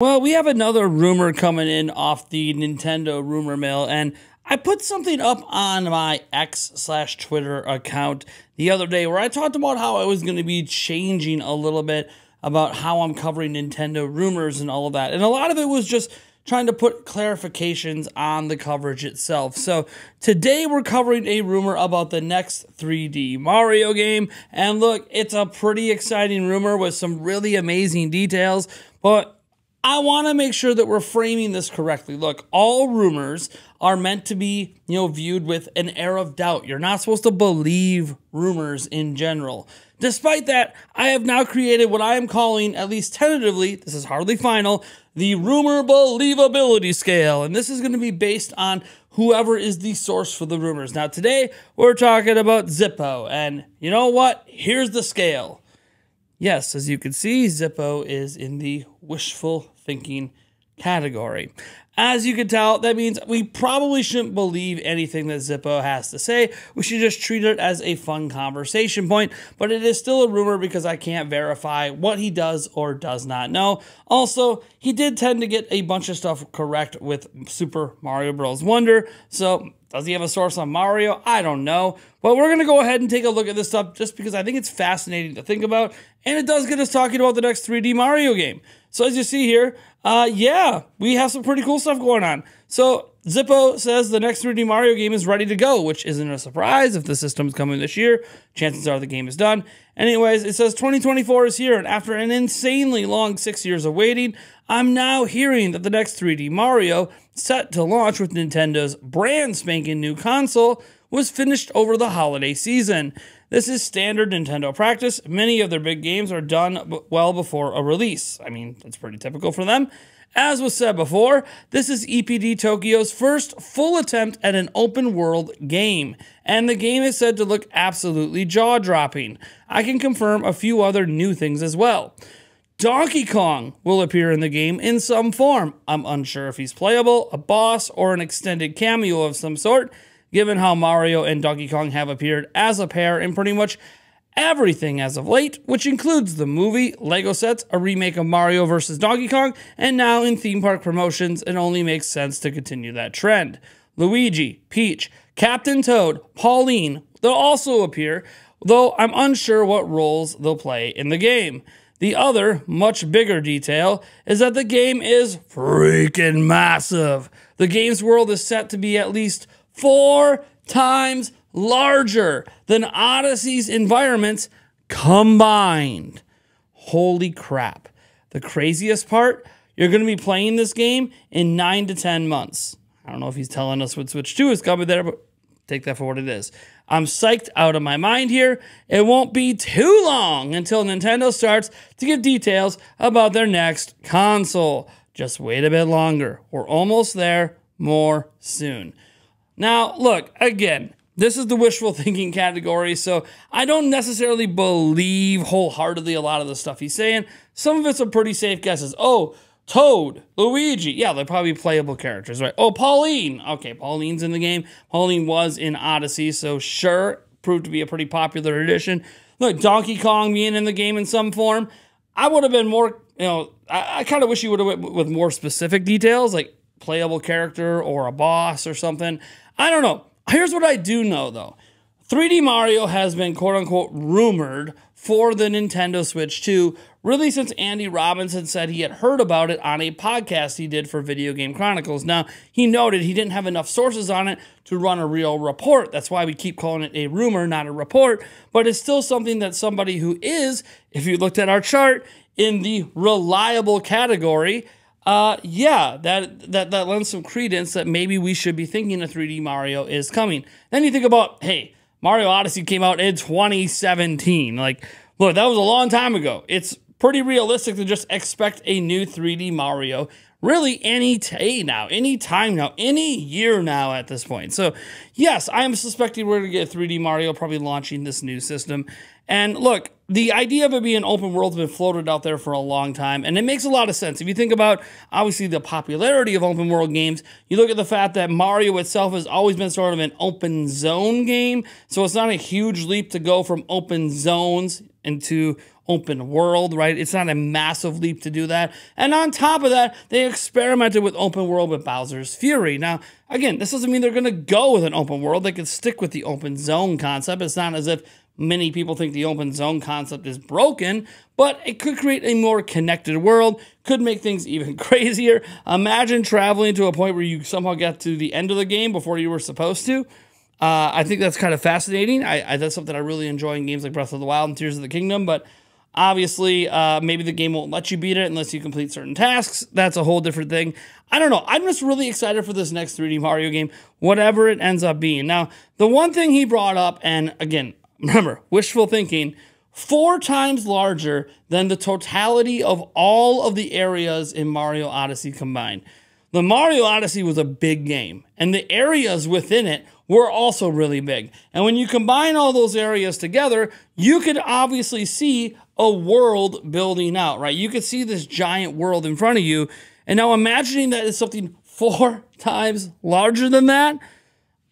Well, we have another rumor coming in off the Nintendo rumor mill, and I put something up on my X slash Twitter account the other day where I talked about how I was going to be changing a little bit about how I'm covering Nintendo rumors and all of that. And a lot of it was just trying to put clarifications on the coverage itself. So today we're covering a rumor about the next 3D Mario game. And look, it's a pretty exciting rumor with some really amazing details, but I want to make sure that we're framing this correctly. Look, all rumors are meant to be, you know, viewed with an air of doubt. You're not supposed to believe rumors in general. Despite that, I have now created what I am calling, at least tentatively, this is hardly final, the rumor believability scale. And this is going to be based on whoever is the source for the rumors. Now, today we're talking about Zippo. And you know what? Here's the scale. Yes, as you can see, Zippo is in the wishful thinking category. As you can tell, that means we probably shouldn't believe anything that Zippo has to say. We should just treat it as a fun conversation point, but it is still a rumor because I can't verify what he does or does not know. Also, he did tend to get a bunch of stuff correct with Super Mario Bros. Wonder, so does he have a source on Mario? I don't know. But we're going to go ahead and take a look at this stuff just because I think it's fascinating to think about. And it does get us talking about the next 3D Mario game. So as you see here, uh, yeah, we have some pretty cool stuff going on. So Zippo says the next 3D Mario game is ready to go, which isn't a surprise if the system's coming this year. Chances are the game is done. Anyways, it says 2024 is here, and after an insanely long six years of waiting, I'm now hearing that the next 3D Mario, set to launch with Nintendo's brand spanking new console, was finished over the holiday season. This is standard Nintendo practice. Many of their big games are done well before a release. I mean, that's pretty typical for them. As was said before, this is EPD Tokyo's first full attempt at an open world game, and the game is said to look absolutely jaw dropping. I can confirm a few other new things as well. Donkey Kong will appear in the game in some form. I'm unsure if he's playable, a boss, or an extended cameo of some sort, given how Mario and Donkey Kong have appeared as a pair in pretty much everything as of late, which includes the movie, Lego sets, a remake of Mario vs. Donkey Kong, and now in theme park promotions, it only makes sense to continue that trend. Luigi, Peach, Captain Toad, Pauline, they'll also appear, though I'm unsure what roles they'll play in the game. The other, much bigger detail is that the game is freaking massive. The game's world is set to be at least four times larger than Odyssey's environments combined. Holy crap. The craziest part, you're going to be playing this game in nine to 10 months. I don't know if he's telling us what Switch 2 is coming there, but take that for what it is. I'm psyched out of my mind here. It won't be too long until Nintendo starts to give details about their next console. Just wait a bit longer. We're almost there. More soon. Now, look, again, this is the wishful thinking category, so I don't necessarily believe wholeheartedly a lot of the stuff he's saying. Some of it's a pretty safe guesses. Oh, Toad, Luigi, yeah, they're probably playable characters, right? Oh, Pauline, okay, Pauline's in the game. Pauline was in Odyssey, so sure, proved to be a pretty popular addition. Look, Donkey Kong being in the game in some form. I would have been more, you know, I, I kind of wish you would have went with more specific details, like playable character or a boss or something. I don't know. Here's what I do know though 3D Mario has been quote unquote rumored for the Nintendo Switch 2 really since Andy Robinson said he had heard about it on a podcast he did for Video Game Chronicles. Now, he noted he didn't have enough sources on it to run a real report. That's why we keep calling it a rumor, not a report, but it's still something that somebody who is, if you looked at our chart, in the reliable category, uh, yeah, that, that, that lends some credence that maybe we should be thinking a 3D Mario is coming. Then you think about, hey, Mario Odyssey came out in 2017. Like, look, that was a long time ago. It's pretty realistic to just expect a new 3D Mario really any day now, any time now, any year now at this point. So, yes, I am suspecting we're going to get 3D Mario probably launching this new system. And look, the idea of it being open world has been floated out there for a long time, and it makes a lot of sense. If you think about obviously the popularity of open world games, you look at the fact that Mario itself has always been sort of an open zone game, so it's not a huge leap to go from open zones into open world, right? It's not a massive leap to do that. And on top of that, they experimented with open world with Bowser's Fury. Now, again, this doesn't mean they're going to go with an open world. They could stick with the open zone concept. It's not as if many people think the open zone concept is broken, but it could create a more connected world, could make things even crazier. Imagine traveling to a point where you somehow get to the end of the game before you were supposed to. Uh, I think that's kind of fascinating. I, I, that's something I really enjoy in games like Breath of the Wild and Tears of the Kingdom, but Obviously, uh, maybe the game won't let you beat it unless you complete certain tasks. That's a whole different thing. I don't know. I'm just really excited for this next 3D Mario game, whatever it ends up being. Now, the one thing he brought up, and again, remember, wishful thinking, four times larger than the totality of all of the areas in Mario Odyssey combined. The Mario Odyssey was a big game, and the areas within it were also really big. And when you combine all those areas together, you could obviously see a world building out, right? You could see this giant world in front of you. And now imagining that is something four times larger than that,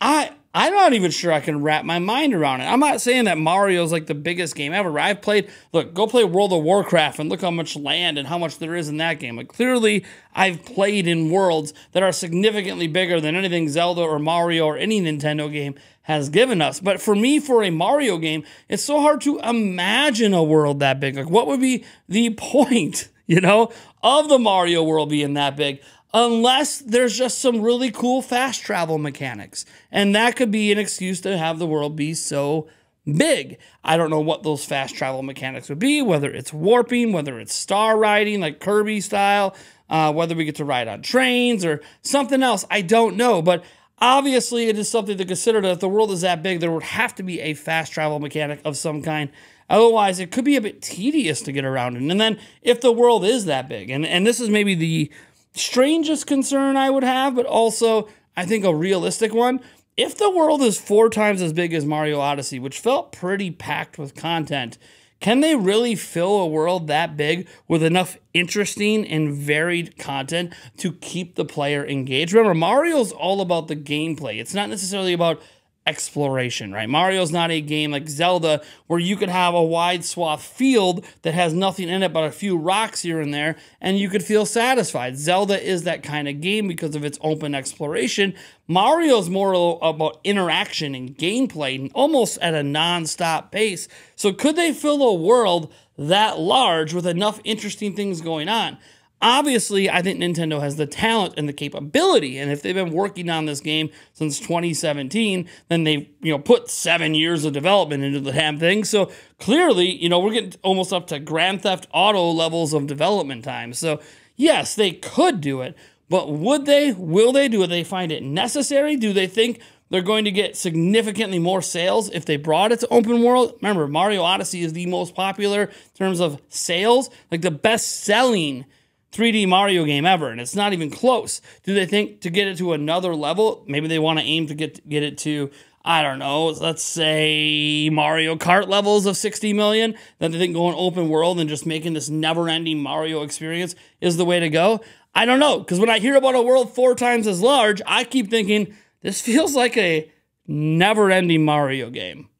I I'm not even sure I can wrap my mind around it. I'm not saying that Mario is like the biggest game ever. I've played, look, go play World of Warcraft and look how much land and how much there is in that game. Like, clearly, I've played in worlds that are significantly bigger than anything Zelda or Mario or any Nintendo game has given us. But for me, for a Mario game, it's so hard to imagine a world that big. Like, what would be the point, you know, of the Mario world being that big? Unless there's just some really cool fast travel mechanics. And that could be an excuse to have the world be so big. I don't know what those fast travel mechanics would be, whether it's warping, whether it's star riding like Kirby style, uh, whether we get to ride on trains or something else. I don't know. But obviously, it is something to consider that if the world is that big, there would have to be a fast travel mechanic of some kind. Otherwise, it could be a bit tedious to get around in. And then if the world is that big, and, and this is maybe the strangest concern I would have, but also I think a realistic one. If the world is four times as big as Mario Odyssey, which felt pretty packed with content, can they really fill a world that big with enough interesting and varied content to keep the player engaged? Remember, Mario's all about the gameplay. It's not necessarily about exploration, right? Mario's not a game like Zelda where you could have a wide swath field that has nothing in it but a few rocks here and there and you could feel satisfied. Zelda is that kind of game because of its open exploration. Mario's more about interaction and gameplay almost at a non-stop pace. So could they fill a world that large with enough interesting things going on? Obviously, I think Nintendo has the talent and the capability, and if they've been working on this game since 2017, then they've you know put seven years of development into the damn thing. So clearly, you know we're getting almost up to Grand Theft Auto levels of development time. So yes, they could do it, but would they? Will they? Do it? they find it necessary? Do they think they're going to get significantly more sales if they brought it to open world? Remember, Mario Odyssey is the most popular in terms of sales, like the best selling 3D Mario game ever, and it's not even close. Do they think to get it to another level, maybe they want to aim to get get it to I don't know, let's say Mario Kart levels of 60 million, then they think going open world and just making this never-ending Mario experience is the way to go? I don't know, because when I hear about a world four times as large, I keep thinking this feels like a never-ending Mario game.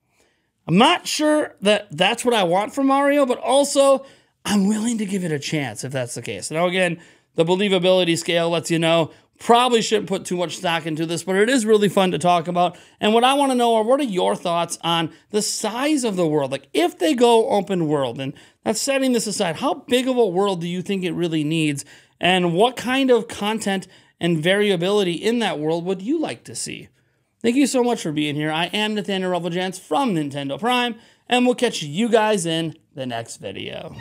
I'm not sure that that's what I want from Mario, but also I'm willing to give it a chance if that's the case. Now, again, the believability scale lets you know probably shouldn't put too much stock into this, but it is really fun to talk about. And what I want to know are what are your thoughts on the size of the world? Like, if they go open world, and that's setting this aside, how big of a world do you think it really needs? And what kind of content and variability in that world would you like to see? Thank you so much for being here. I am Nathaniel Reveljans from Nintendo Prime, and we'll catch you guys in the next video.